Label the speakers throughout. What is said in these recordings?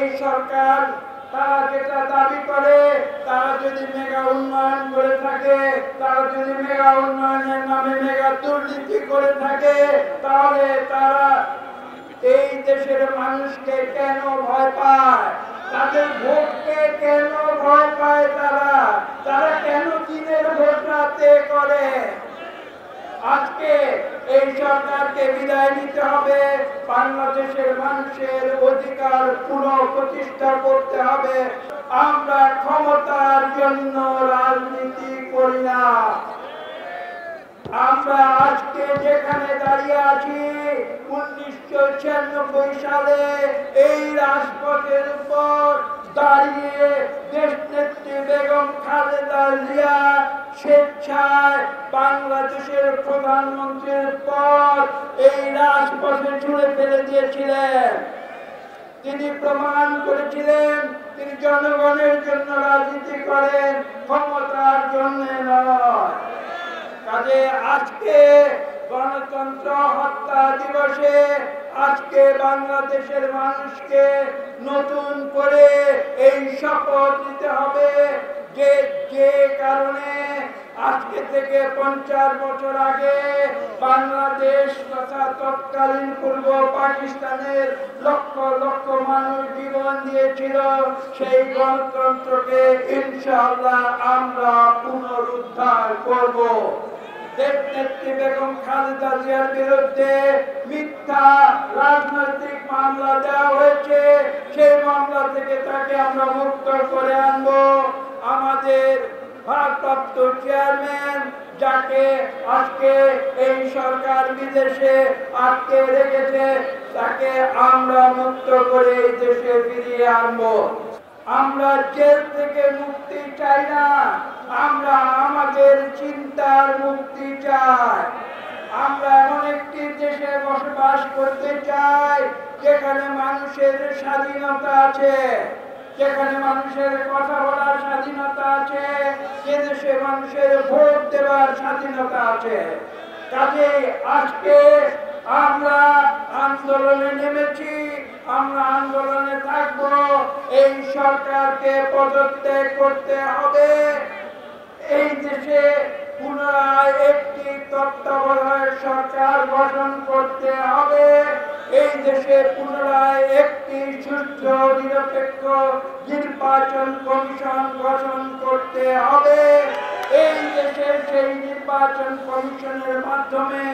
Speaker 1: এই সরকার, তারা যেটা দাবি করে, তারা যদি মেগা উন্নয়ন করে থাকে, তারা যদি মেগা উন্নয়নের নামে মেগা দুর্নীতি করে থাকে, তাহলে তারা এই দেশের মানুষকে কেন ভয় পায়? তাদের ভোটকে কেন ভয় পায় তারা? তারা কেন দিনের ভোট রাতে করে? আজকে এই সরকারকে বিদায় নিতে হবে। বাংলাদেশের মানুষের অধিকার পুনঃ প্রতিষ্ঠা করতে হবে। আমরা ক্ষমতার জন্য রাজনীতি করি না। আমরা আজকে যেখানে দাঁড়িয়ে আছি, উনিশশো ছিয়ানব্বই সালে এই রাজপথের উপর দাঁড়িয়ে দেশ নেত্রী বেগম খালেদা জিয়া স্বেচ্ছায় বাংলাদেশের প্রধানমন্ত্রীর পর এই রাজপথে ছুড়ে ফেলে দিয়েছিলেন। তিনি প্রমাণ করেছিলেন, তিনি জনগণের জন্য রাজনীতি করেন, ক্ষমতার জন্য নয়। কাজে আজকে গণতন্ত্র হত্যা দিবসে আজকে বাংলাদেশের মানুষকে নতুন করে এই শপথ নিতে হবে। যে যে কারণে আজকে থেকে পঞ্চাশ বছর আগে বাংলাদেশ তথা তৎকালীন পূর্ব পাকিস্তানের লক্ষ লক্ষ মানুষ জীবন দিয়েছিল। সেই গণতন্ত্রকে ইনশাআল্লাহ আমরা পুনরুদ্ধার করব। দেশনেত্রী বেগম খালেদা জিয়ার বিরুদ্ধে মিথ্যা রাজনৈতিক মামলা দেওয়া হয়েছে। সেই মামলা থেকে তাকে আমরা মুক্ত করে আনব। আমাদের ভারপ্রাপ্ত চেয়ারম্যান যাকে আজকে এই সরকার বিদেশে আটকে রেখেছে, তাকে আমরা মুক্ত করে এই দেশে ফিরিয়ে আনব। আমরা জেল থেকে মুক্তি চাই না, আমরা আমাদের চিন্তার মুক্তি চাই। আমরা এমন একটি দেশে বসবাস করতে চাই, যেখানে মানুষের স্বাধীনতা আছে, যেখানে মানুষের কথা বলার স্বাধীনতা আছে। মানুষের ভোট দেওয়ার স্বাধীনতা আছে। কাজে আজকে আমরা আন্দোলনে নেমেছি, আমরা আন্দোলনে থাকব। এই সরকারকে পদত্যাগ করতে হবে। এই দেশে পুনরায় একটি তত্ত্বাবধায়ক সরকার গঠন করতে হবে। এই দেশে পুনরায় একটি সুস্থ নিরপেক্ষ নির্বাচন কমিশন গঠন করতে হবে। এই দেশে সেই নির্বাচন কমিশনের মাধ্যমে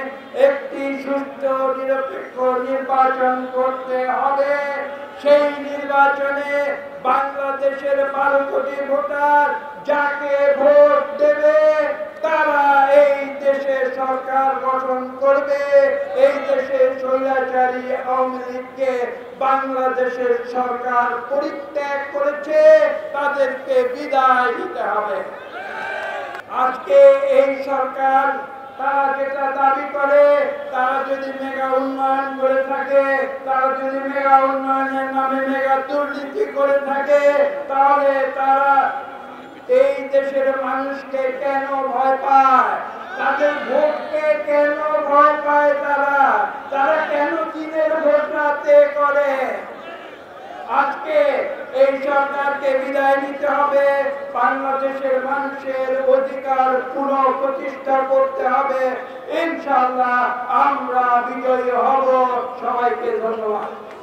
Speaker 1: একটি সুস্থ নিরপেক্ষ নির্বাচন করতে হবে। সেই নির্বাচনে বাংলাদেশের বারো কোটি ভোটার যাকে ভোট দেবে, তারা এই দেশে সরকার গঠন করবে। এই দেশে স্বৈরাচারী আওয়ামী লীগকে বাংলাদেশের সরকার পরিত্যাগ করেছে, তাদেরকে বিদায় দিতে হবে। আজকে এই সরকার, তারা যেটা দাবি করে, তারা যদি মেগা উন্নয়ন করে থাকে, তারা যদি মেগা উন্নয়নের নামে মেগা দুর্নীতি করে থাকে, তাহলে তারা এই দেশের মানুষকে কেন ভয় পায়? তাদের ভোটকে কেন ভয় পায়? আজকে এই সরকারকে বিদায় নিতে হবে। বাংলাদেশের মানুষের অধিকার পুনঃ প্রতিষ্ঠা করতে হবে। ইনশাআল্লাহ আমরা বিজয়ী হব। সবাইকে ধন্যবাদ।